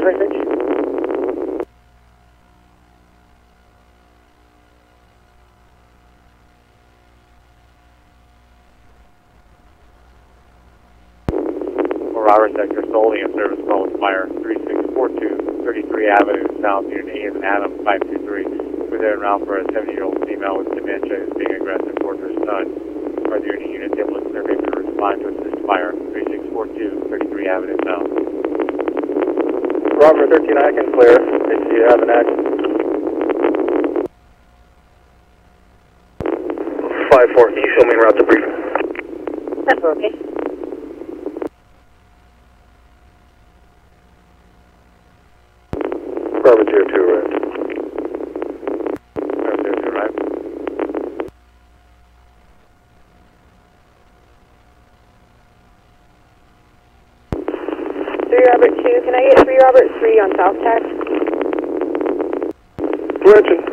message. Robert Sector in service call with Meyer 3642 33 Avenue South, Unit A in Adam 523. We're there en route for a 70-year-old female with dementia who's being aggressive towards her son. Further unit unit able to survey to respond to assist Meyer 3642 33 Avenue South. Robert 13, I can clear if you have an action. 5-4, can you show me route to brief? That's okay. Robert 02, right. 3 Robert 2, can I get 3 Robert 3 on South Tech? Roger.